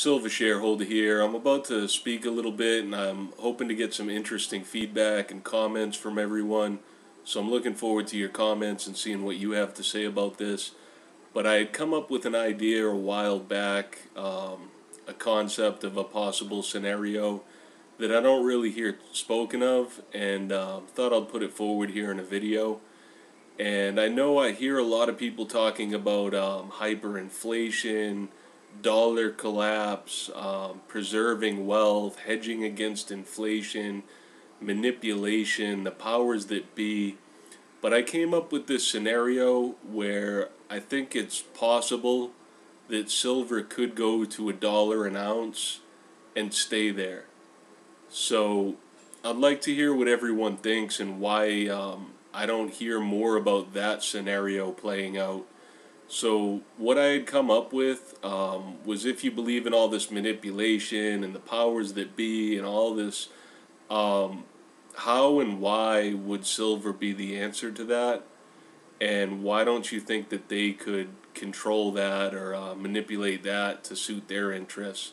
Silver shareholder here. I'm about to speak a little bit and I'm hoping to get some interesting feedback and comments from everyone. So I'm looking forward to your comments and seeing what you have to say about this. But I had come up with an idea a while back, um, a concept of a possible scenario that I don't really hear spoken of and uh, thought I'd put it forward here in a video. And I know I hear a lot of people talking about um, hyperinflation, dollar collapse, um, preserving wealth, hedging against inflation, manipulation, the powers that be. But I came up with this scenario where I think it's possible that silver could go to a dollar an ounce and stay there. So I'd like to hear what everyone thinks and why um, I don't hear more about that scenario playing out. So what I had come up with um, was if you believe in all this manipulation and the powers that be and all this, um, how and why would silver be the answer to that? And why don't you think that they could control that or uh, manipulate that to suit their interests?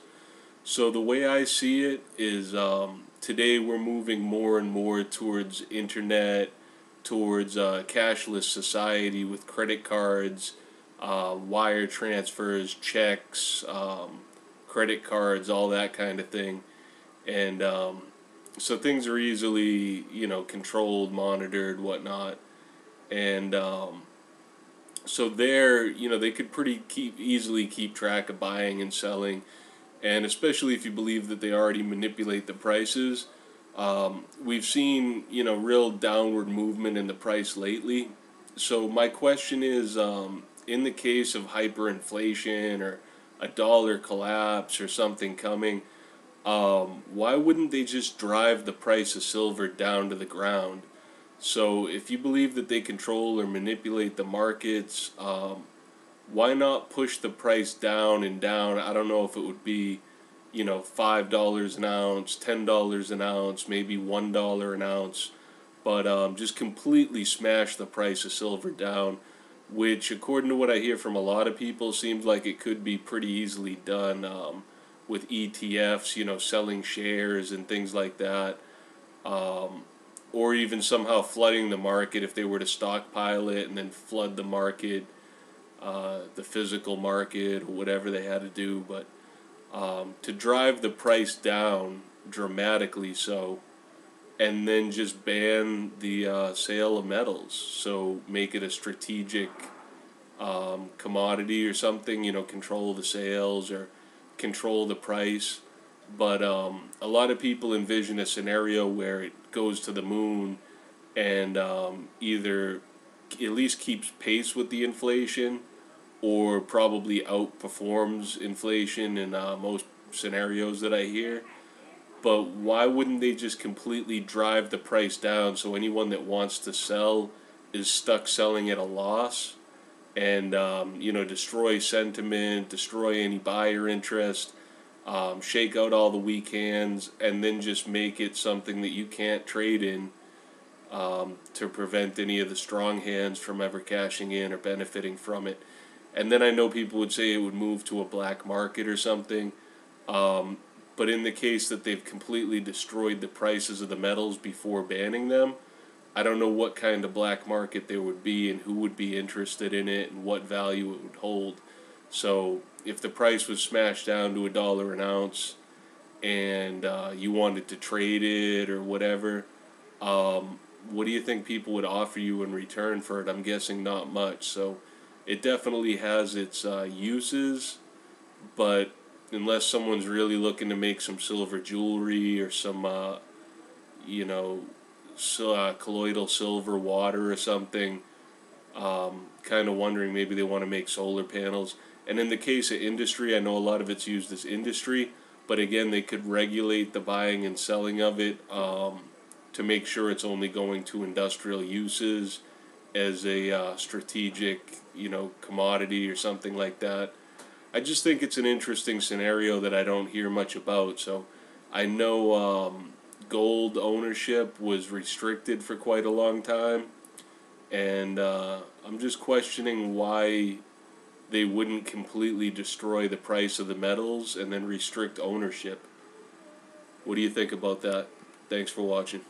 So the way I see it is um, today we're moving more and more towards internet, towards a cashless society with credit cards uh, wire transfers, checks, um, credit cards, all that kind of thing. And um, so things are easily, you know, controlled, monitored, whatnot. And um, so there, you know, they could pretty keep easily keep track of buying and selling. And especially if you believe that they already manipulate the prices. Um, we've seen, you know, real downward movement in the price lately. So my question is, um, in the case of hyperinflation or a dollar collapse or something coming, um, why wouldn't they just drive the price of silver down to the ground? So if you believe that they control or manipulate the markets, um, why not push the price down and down? I don't know if it would be, you know, five dollars an ounce, ten dollars an ounce, maybe one dollar an ounce, but um, just completely smash the price of silver down which, according to what I hear from a lot of people, seems like it could be pretty easily done um, with ETFs, you know, selling shares and things like that, um, or even somehow flooding the market if they were to stockpile it and then flood the market, uh, the physical market, or whatever they had to do. But um, to drive the price down dramatically so and then just ban the uh, sale of metals. So make it a strategic um, commodity or something. You know, control the sales or control the price. But um, a lot of people envision a scenario where it goes to the moon and um, either at least keeps pace with the inflation or probably outperforms inflation in uh, most scenarios that I hear but why wouldn't they just completely drive the price down so anyone that wants to sell is stuck selling at a loss? And um, you know destroy sentiment destroy any buyer interest um, shake out all the weak hands and then just make it something that you can't trade in um, to prevent any of the strong hands from ever cashing in or benefiting from it. And then I know people would say it would move to a black market or something. Um, but in the case that they've completely destroyed the prices of the metals before banning them, I don't know what kind of black market there would be and who would be interested in it and what value it would hold. So if the price was smashed down to a dollar an ounce and uh, you wanted to trade it or whatever, um, what do you think people would offer you in return for it? I'm guessing not much. So it definitely has its uh, uses, but unless someone's really looking to make some silver jewelry or some, uh, you know, uh, colloidal silver water or something. Um, kind of wondering maybe they want to make solar panels. And in the case of industry, I know a lot of it's used as industry, but again, they could regulate the buying and selling of it um, to make sure it's only going to industrial uses as a uh, strategic, you know, commodity or something like that. I just think it's an interesting scenario that I don't hear much about. So I know um, gold ownership was restricted for quite a long time, and uh, I'm just questioning why they wouldn't completely destroy the price of the metals and then restrict ownership. What do you think about that? Thanks for watching.